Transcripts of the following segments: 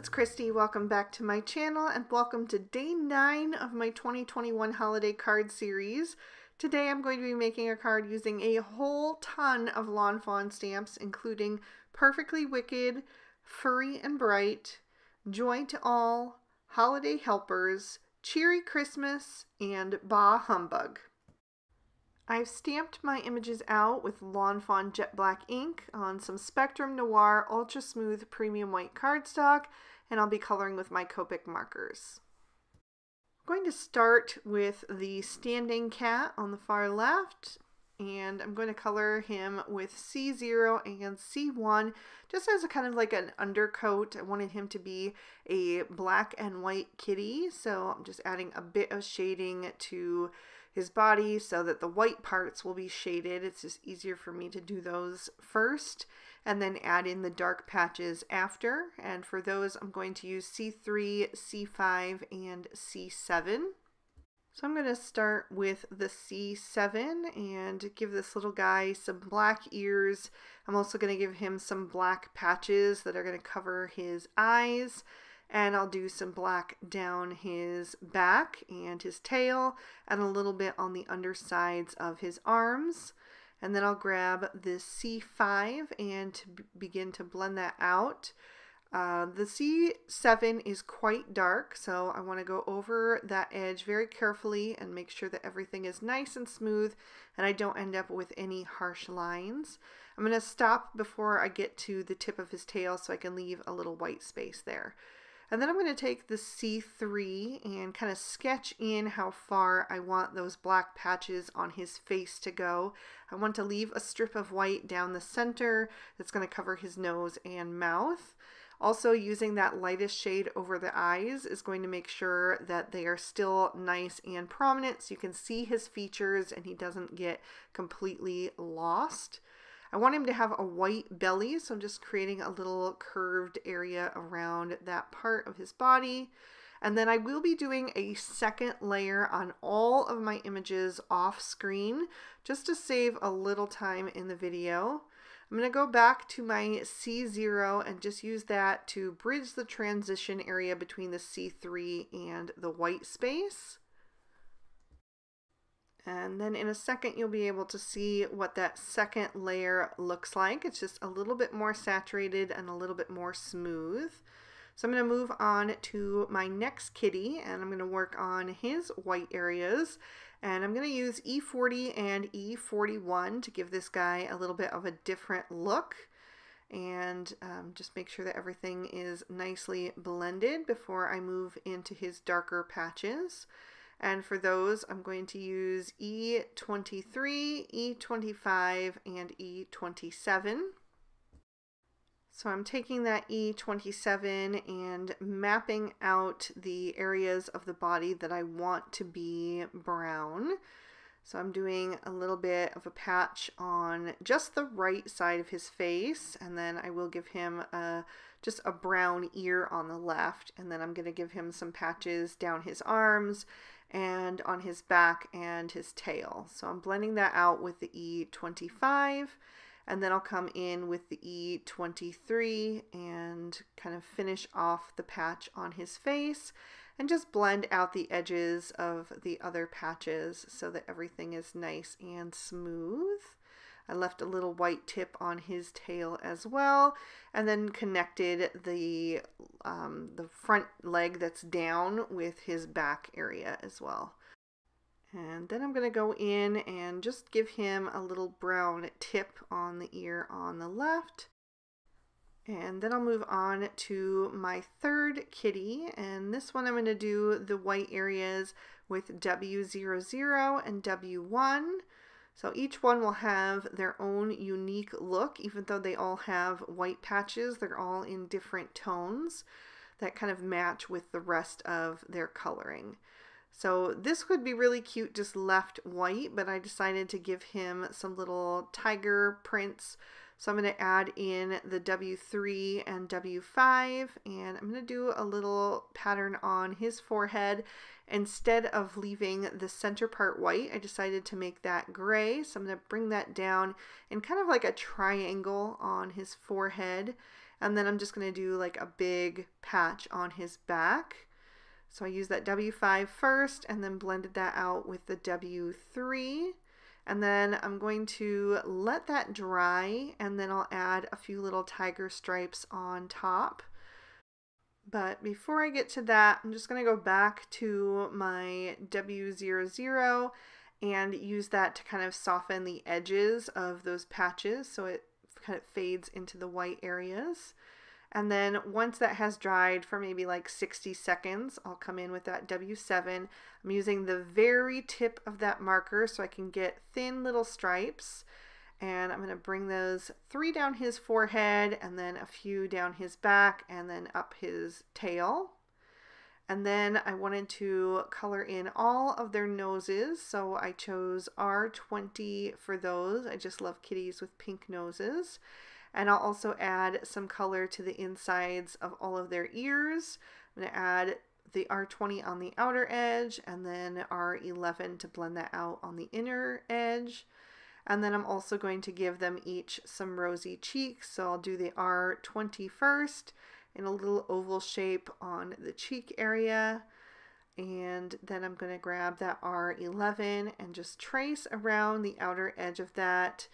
it's Christy. Welcome back to my channel and welcome to day 9 of my 2021 holiday card series. Today I'm going to be making a card using a whole ton of Lawn Fawn stamps including Purrfectly Wicked, Furry and Bright, Joy to All, Holiday Helpers, Cheery Christmas, and Baaah Humbug. I've stamped my images out with Lawn Fawn Jet Black ink on some Spectrum Noir Ultra Smooth Premium White cardstock, and I'll be coloring with my Copic markers. I'm going to start with the standing cat on the far left, and I'm going to color him with C0 and C1 just as a kind of like an undercoat. I wanted him to be a black and white kitty, so I'm just adding a bit of shading to his body so that the white parts will be shaded. It's just easier for me to do those first and then add in the dark patches after. And for those, I'm going to use C3, C5, and C7. So I'm going to start with the C7 and give this little guy some black ears. I'm also going to give him some black patches that are going to cover his eyes and I'll do some black down his back and his tail and a little bit on the undersides of his arms and then I'll grab the C5 and to begin to blend that out. Uh, the C7 is quite dark, so I want to go over that edge very carefully and make sure that everything is nice and smooth and I don't end up with any harsh lines. I'm going to stop before I get to the tip of his tail so I can leave a little white space there. And then I'm going to take the C3 and kind of sketch in how far I want those black patches on his face to go. I want to leave a strip of white down the center that's going to cover his nose and mouth. Also using that lightest shade over the eyes is going to make sure that they are still nice and prominent so you can see his features and he doesn't get completely lost. I want him to have a white belly, so I'm just creating a little curved area around that part of his body. And then I will be doing a second layer on all of my images off screen just to save a little time in the video. I'm going to go back to my C0 and just use that to bridge the transition area between the C3 and the white space. And then in a second, you'll be able to see what that second layer looks like. It's just a little bit more saturated and a little bit more smooth. So I'm going to move on to my next kitty and I'm going to work on his white areas. And I'm going to use E40 and E41 to give this guy a little bit of a different look. And um, just make sure that everything is nicely blended before I move into his darker patches. And for those, I'm going to use E23, E25, and E27. So I'm taking that E27 and mapping out the areas of the body that I want to be brown. So I'm doing a little bit of a patch on just the right side of his face and then I will give him a, just a brown ear on the left and then I'm going to give him some patches down his arms and on his back and his tail. So I'm blending that out with the E25 and then I'll come in with the E23 and kind of finish off the patch on his face and just blend out the edges of the other patches so that everything is nice and smooth. I left a little white tip on his tail as well, and then connected the, um, the front leg that's down with his back area as well. And then I'm going to go in and just give him a little brown tip on the ear on the left. And then I'll move on to my third kitty, and this one I'm going to do the white areas with W00 and W1. So each one will have their own unique look, even though they all have white patches, they're all in different tones that kind of match with the rest of their coloring. So this would be really cute just left white, but I decided to give him some little tiger prints so I'm going to add in the W3 and W5 and I'm going to do a little pattern on his forehead. Instead of leaving the center part white, I decided to make that gray. So I'm going to bring that down in kind of like a triangle on his forehead. And then I'm just going to do like a big patch on his back. So I used that W5 first and then blended that out with the W3. And then I'm going to let that dry and then I'll add a few little tiger stripes on top. But before I get to that, I'm just going to go back to my W00 and use that to kind of soften the edges of those patches so it kind of fades into the white areas. And then once that has dried for maybe like 60 seconds, I'll come in with that W7. I'm using the very tip of that marker so I can get thin little stripes. And I'm going to bring those three down his forehead and then a few down his back and then up his tail. And then I wanted to color in all of their noses, so I chose R20 for those. I just love kitties with pink noses. And I'll also add some color to the insides of all of their ears. I'm going to add the R20 on the outer edge and then R11 to blend that out on the inner edge. And then I'm also going to give them each some rosy cheeks. So I'll do the R20 first in a little oval shape on the cheek area. And then I'm going to grab that R11 and just trace around the outer edge of that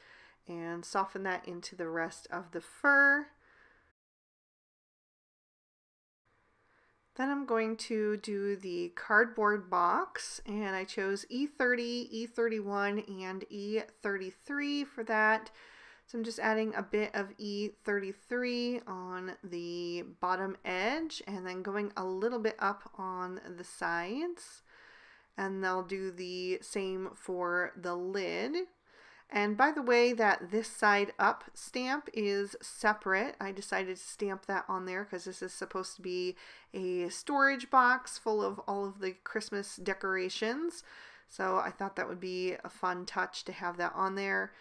and soften that into the rest of the fur. Then I'm going to do the cardboard box and I chose E30, E31, and E33 for that. So I'm just adding a bit of E33 on the bottom edge and then going a little bit up on the sides. And they'll do the same for the lid. And by the way, that this side up stamp is separate. I decided to stamp that on there because this is supposed to be a storage box full of all of the Christmas decorations. So I thought that would be a fun touch to have that on there.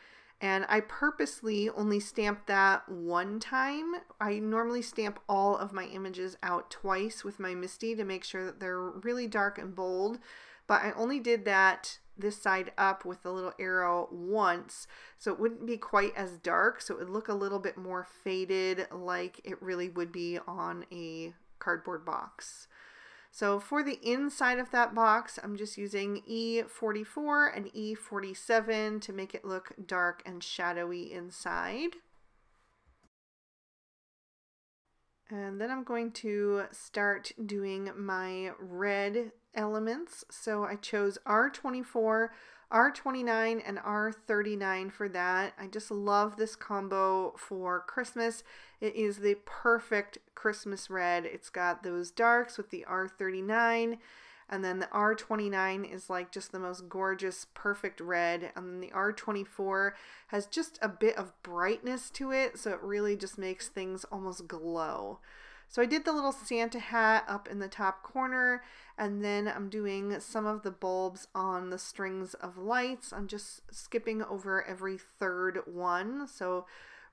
And I purposely only stamped that one time. I normally stamp all of my images out twice with my MISTI to make sure that they're really dark and bold. But I only did that this side up with the little arrow once so it wouldn't be quite as dark so it would look a little bit more faded like it really would be on a cardboard box. So for the inside of that box, I'm just using E44 and E47 to make it look dark and shadowy inside. And then I'm going to start doing my red elements. So I chose R24, R29, and R39 for that. I just love this combo for Christmas. It is the perfect Christmas red. It's got those darks with the R39 and then the R29 is like just the most gorgeous, perfect red. And then the R24 has just a bit of brightness to it. So it really just makes things almost glow. So I did the little Santa hat up in the top corner and then I'm doing some of the bulbs on the strings of lights. I'm just skipping over every third one. So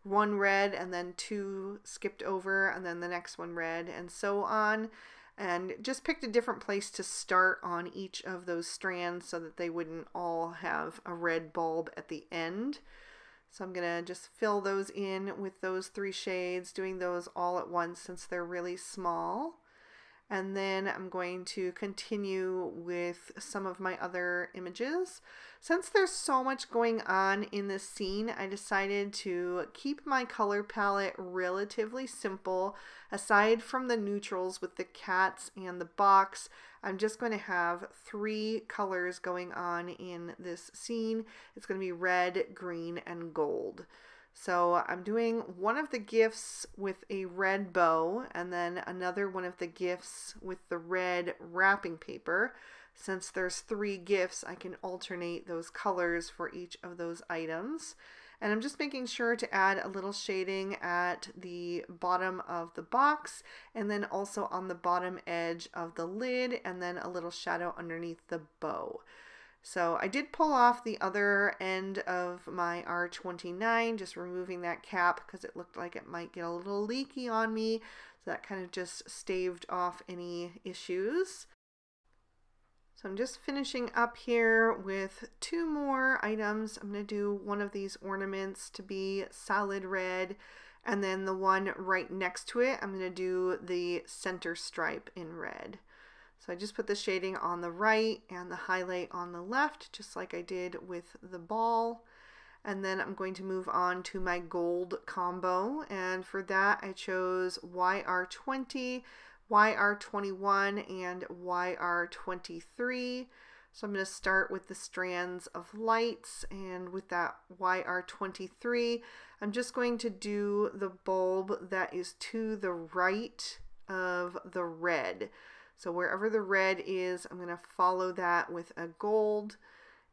one red and then two skipped over and then the next one red and so on. And just picked a different place to start on each of those strands so that they wouldn't all have a red bulb at the end. So I'm going to just fill those in with those three shades, doing those all at once since they're really small. And then I'm going to continue with some of my other images. Since there's so much going on in this scene, I decided to keep my color palette relatively simple. Aside from the neutrals with the cats and the box, I'm just going to have three colors going on in this scene. It's going to be red, green, and gold. So I'm doing one of the gifts with a red bow and then another one of the gifts with the red wrapping paper. Since there's three gifts, I can alternate those colors for each of those items. And I'm just making sure to add a little shading at the bottom of the box and then also on the bottom edge of the lid and then a little shadow underneath the bow. So I did pull off the other end of my R29, just removing that cap because it looked like it might get a little leaky on me. So that kind of just staved off any issues. So I'm just finishing up here with two more items. I'm going to do one of these ornaments to be solid red And then the one right next to it, I'm going to do the center stripe in red. So I just put the shading on the right and the highlight on the left, just like I did with the ball. And then I'm going to move on to my gold combo. And for that, I chose YR20, YR21, and YR23. So I'm going to start with the strands of lights and with that YR23, I'm just going to do the bulb that is to the right of the red. So wherever the red is, I'm going to follow that with a gold.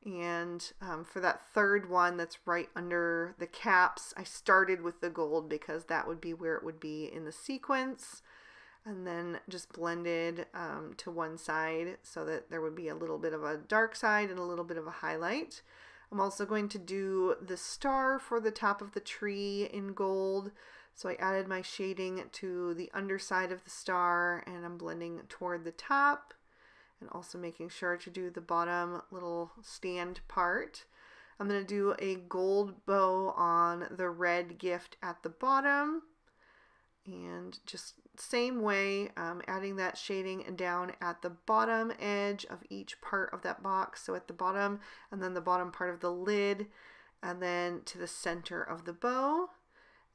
And um, for that third one that's right under the caps, I started with the gold because that would be where it would be in the sequence. And then just blended um, to one side so that there would be a little bit of a dark side and a little bit of a highlight. I'm also going to do the star for the top of the tree in gold. So I added my shading to the underside of the star and I'm blending toward the top and also making sure to do the bottom little stand part. I'm going to do a gold bow on the red gift at the bottom and just same way um, adding that shading down at the bottom edge of each part of that box so at the bottom and then the bottom part of the lid and then to the center of the bow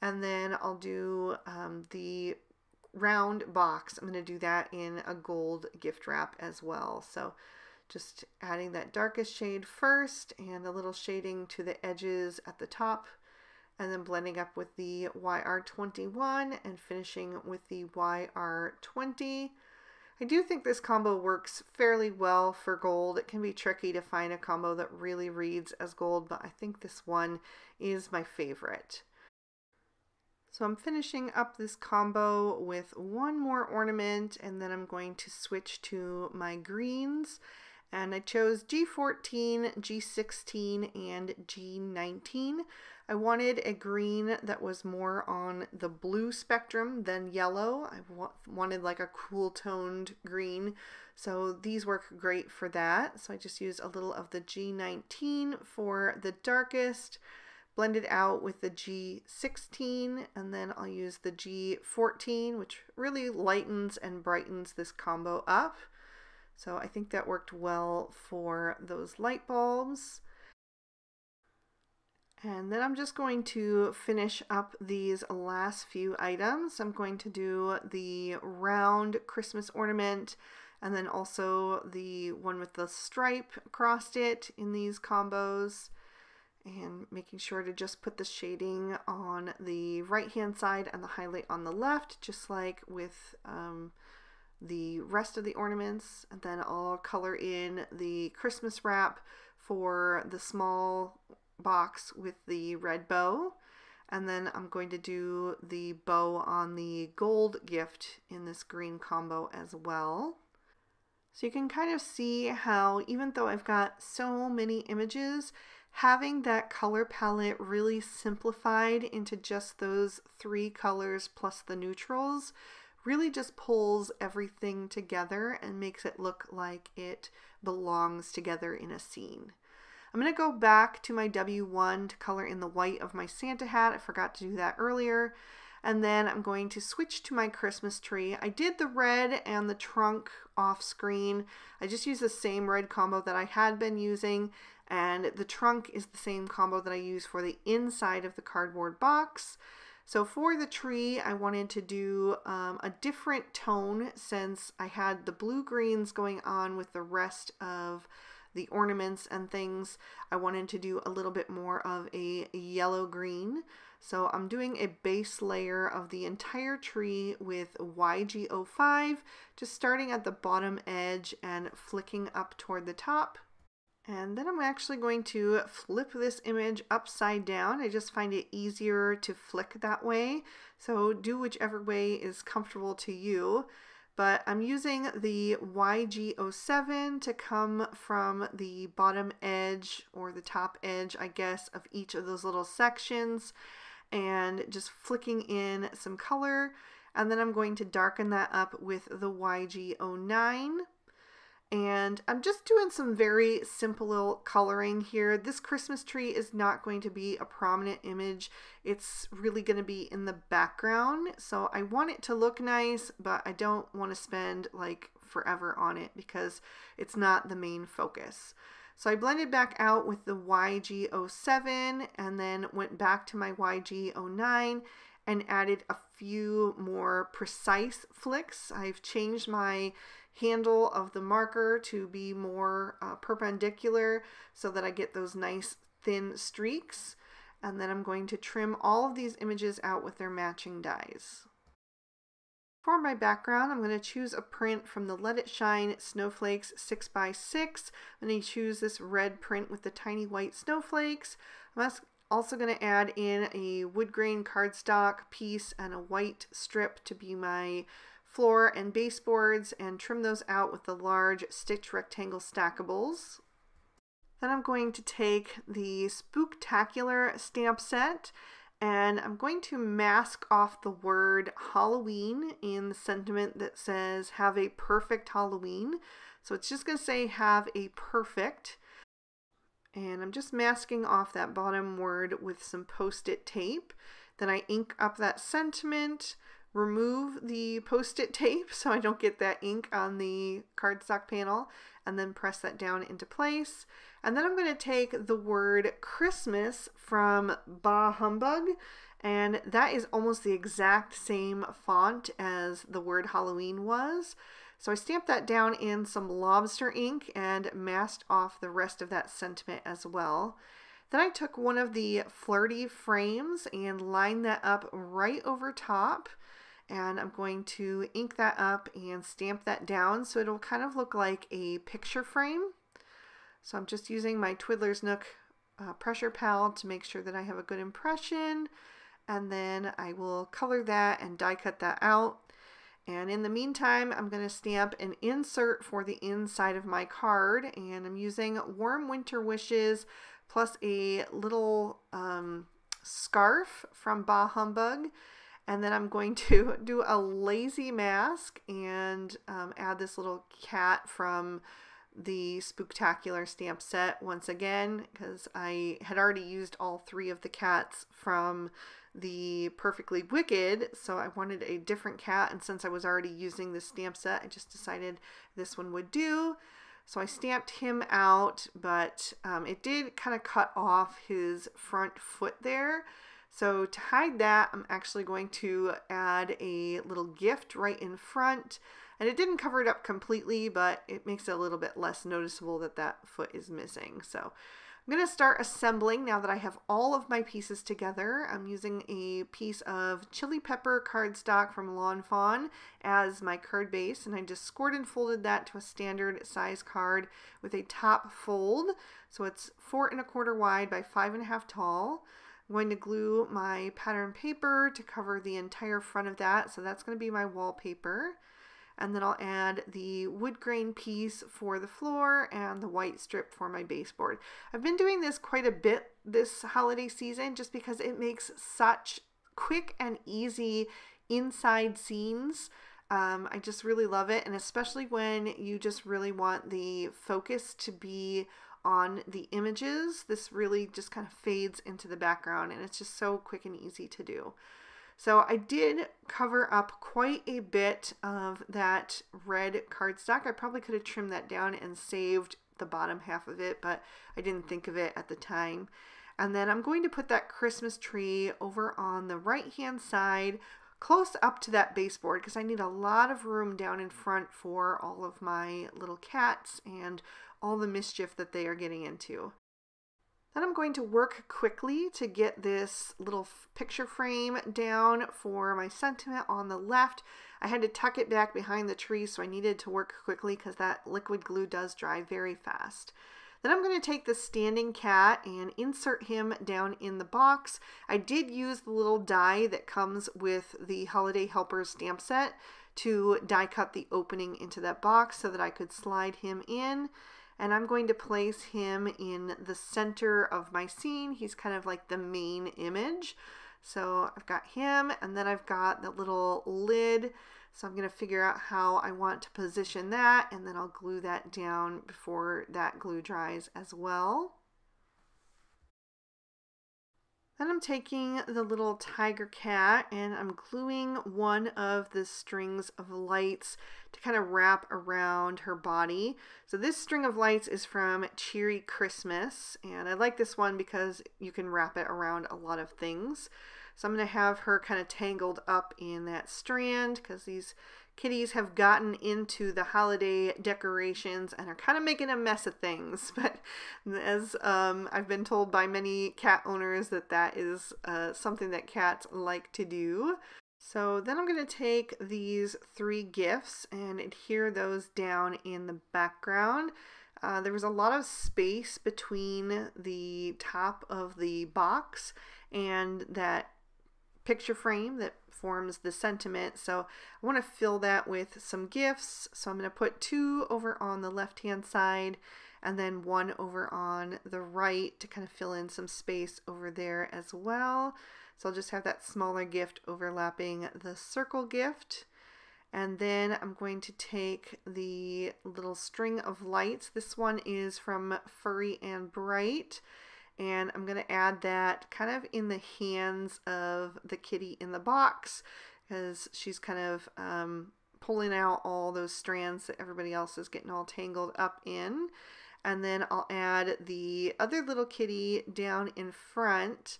and then I'll do um, the round box I'm going to do that in a gold gift wrap as well so just adding that darkest shade first and a little shading to the edges at the top and then blending up with the YR21 and finishing with the YR20. I do think this combo works fairly well for gold. It can be tricky to find a combo that really reads as gold, but I think this one is my favorite. So I'm finishing up this combo with one more ornament and then I'm going to switch to my greens and I chose G14, G16, and G19. I wanted a green that was more on the blue spectrum than yellow. I wanted like a cool toned green. So these work great for that. So I just used a little of the G19 for the darkest, blended out with the G16, and then I'll use the G14, which really lightens and brightens this combo up. So I think that worked well for those light bulbs. And then I'm just going to finish up these last few items. I'm going to do the round Christmas ornament and then also the one with the stripe across it in these combos and making sure to just put the shading on the right hand side and the highlight on the left just like with um, the rest of the ornaments and then I'll color in the Christmas wrap for the small box with the red bow. And then I'm going to do the bow on the gold gift in this green combo as well. So you can kind of see how even though I've got so many images, having that color palette really simplified into just those three colors plus the neutrals really just pulls everything together and makes it look like it belongs together in a scene. I'm going to go back to my W1 to color in the white of my Santa hat. I forgot to do that earlier. And then I'm going to switch to my Christmas tree. I did the red and the trunk off screen. I just used the same red combo that I had been using. And the trunk is the same combo that I use for the inside of the cardboard box. So for the tree, I wanted to do um, a different tone since I had the blue greens going on with the rest of the ornaments and things, I wanted to do a little bit more of a yellow green. So I'm doing a base layer of the entire tree with YG05, just starting at the bottom edge and flicking up toward the top. And then I'm actually going to flip this image upside down. I just find it easier to flick that way. So do whichever way is comfortable to you but I'm using the YG07 to come from the bottom edge or the top edge, I guess, of each of those little sections and just flicking in some color. And then I'm going to darken that up with the YG09. And I'm just doing some very simple little coloring here. This Christmas tree is not going to be a prominent image. It's really going to be in the background. So I want it to look nice, but I don't want to spend like forever on it because it's not the main focus. So I blended back out with the YG07 and then went back to my YG09 and added a few more precise flicks. I've changed my handle of the marker to be more uh, perpendicular so that I get those nice thin streaks. And then I'm going to trim all of these images out with their matching dies. For my background, I'm going to choose a print from the Let It Shine Snowflakes 6x6. I'm going to choose this red print with the tiny white snowflakes. I'm also going to add in a wood grain cardstock piece and a white strip to be my floor and baseboards and trim those out with the large stitch rectangle stackables. Then I'm going to take the Spooktacular stamp set and I'm going to mask off the word Halloween in the sentiment that says have a perfect Halloween. So it's just going to say have a perfect. And I'm just masking off that bottom word with some post-it tape. Then I ink up that sentiment, remove the post-it tape so I don't get that ink on the cardstock panel, and then press that down into place. And then I'm going to take the word Christmas from Baaah Humbug, and that is almost the exact same font as the word Halloween was. So I stamped that down in some lobster ink and masked off the rest of that sentiment as well. Then I took one of the flirty frames and lined that up right over top and I'm going to ink that up and stamp that down so it'll kind of look like a picture frame. So I'm just using my Twiddler's Nook uh, pressure pal to make sure that I have a good impression and then I will color that and die cut that out. And in the meantime, I'm going to stamp an insert for the inside of my card and I'm using Warm Winter Wishes plus a little um, scarf from Baaah Humbug. And then I'm going to do a lazy mask and um, add this little cat from the Spooktacular stamp set once again because I had already used all three of the cats from the Purrfectly Wicked so I wanted a different cat and since I was already using this stamp set I just decided this one would do. So I stamped him out but um, it did kind of cut off his front foot there so to hide that, I'm actually going to add a little gift right in front. And it didn't cover it up completely, but it makes it a little bit less noticeable that that foot is missing. So I'm going to start assembling now that I have all of my pieces together. I'm using a piece of chili pepper cardstock from Lawn Fawn as my card base and I just scored and folded that to a standard size card with a top fold. So it's four and a quarter wide by five and a half tall. I'm going to glue my pattern paper to cover the entire front of that. So that's going to be my wallpaper. And then I'll add the wood grain piece for the floor and the white strip for my baseboard. I've been doing this quite a bit this holiday season just because it makes such quick and easy inside scenes. Um, I just really love it. And especially when you just really want the focus to be on the images, this really just kind of fades into the background and it's just so quick and easy to do. So I did cover up quite a bit of that red cardstock. I probably could have trimmed that down and saved the bottom half of it, but I didn't think of it at the time. And then I'm going to put that Christmas tree over on the right hand side close up to that baseboard because I need a lot of room down in front for all of my little cats and all the mischief that they are getting into. Then I'm going to work quickly to get this little picture frame down for my sentiment on the left. I had to tuck it back behind the tree, so I needed to work quickly because that liquid glue does dry very fast. Then I'm going to take the standing cat and insert him down in the box. I did use the little die that comes with the Holiday Helpers stamp set to die cut the opening into that box so that I could slide him in and I'm going to place him in the center of my scene. He's kind of like the main image. So I've got him and then I've got the little lid So I'm going to figure out how I want to position that and then I'll glue that down before that glue dries as well. Then I'm taking the little tiger cat and I'm gluing one of the strings of lights to kind of wrap around her body. So this string of lights is from Cheery Christmas and I like this one because you can wrap it around a lot of things. So I'm going to have her kind of tangled up in that strand because these kitties have gotten into the holiday decorations and are kind of making a mess of things. But as um, I've been told by many cat owners that that is uh, something that cats like to do. So then I'm going to take these three gifts and adhere those down in the background. Uh, there was a lot of space between the top of the box and that picture frame that forms the sentiment. So I want to fill that with some gifts. So I'm going to put two over on the left hand side and then one over on the right to kind of fill in some space over there as well. So I'll just have that smaller gift overlapping the circle gift. And then I'm going to take the little string of lights. This one is from Furry and Bright and I'm going to add that kind of in the hands of the kitty in the box because she's kind of um, pulling out all those strands that everybody else is getting all tangled up in. And then I'll add the other little kitty down in front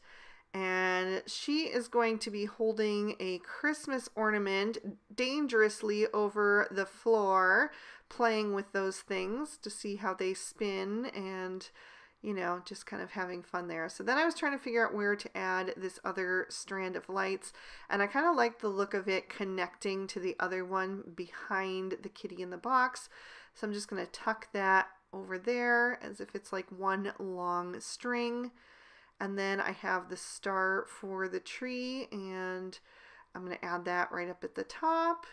and she is going to be holding a Christmas ornament dangerously over the floor, playing with those things to see how they spin and you know, just kind of having fun there. So then I was trying to figure out where to add this other strand of lights, and I kind of like the look of it connecting to the other one behind the kitty in the box. So I'm just going to tuck that over there as if it's like one long string. And then I have the star for the tree, and I'm going to add that right up at the top.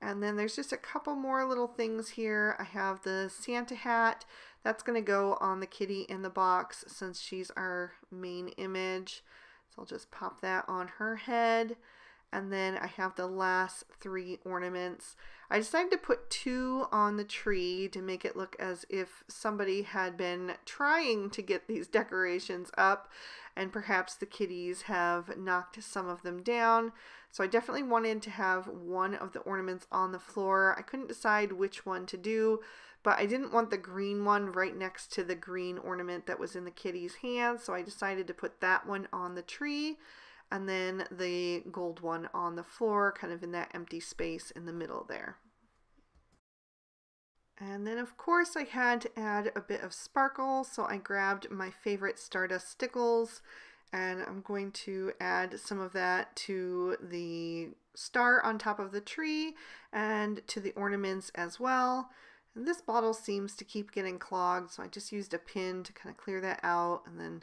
And then there's just a couple more little things here. I have the Santa hat. That's going to go on the kitty in the box since she's our main image. So I'll just pop that on her head. And then I have the last three ornaments. I decided to put two on the tree to make it look as if somebody had been trying to get these decorations up and perhaps the kitties have knocked some of them down. So I definitely wanted to have one of the ornaments on the floor. I couldn't decide which one to do, but I didn't want the green one right next to the green ornament that was in the kitty's hand, so I decided to put that one on the tree and then the gold one on the floor, kind of in that empty space in the middle there. And then of course I had to add a bit of sparkle, so I grabbed my favorite Stardust Stickles and I'm going to add some of that to the star on top of the tree and to the ornaments as well. And this bottle seems to keep getting clogged, so I just used a pin to kind of clear that out and then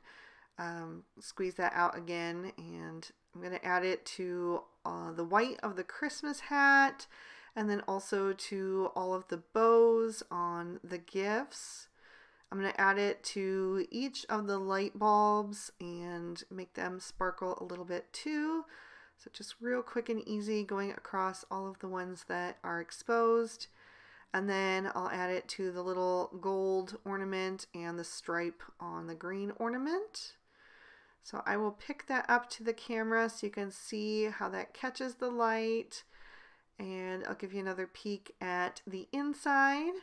um, squeeze that out again and I'm going to add it to uh, the white of the Christmas hat and then also to all of the bows on the gifts. I'm going to add it to each of the light bulbs and make them sparkle a little bit too. So just real quick and easy going across all of the ones that are exposed. And then I'll add it to the little gold ornament and the stripe on the green ornament. So I will pick that up to the camera so you can see how that catches the light. And I'll give you another peek at the inside.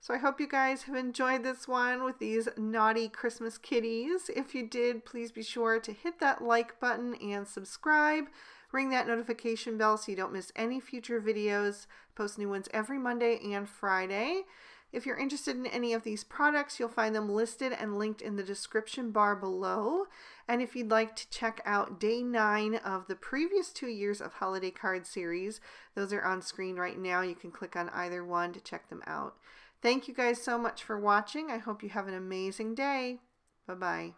So I hope you guys have enjoyed this one with these naughty Christmas kitties. If you did, please be sure to hit that like button and subscribe. Ring that notification bell so you don't miss any future videos. Post new ones every Monday and Friday. If you're interested in any of these products, you'll find them listed and linked in the description bar below. And if you'd like to check out day nine of the previous two years of Holiday Card Series, those are on screen right now. You can click on either one to check them out. Thank you guys so much for watching. I hope you have an amazing day. Bye-bye.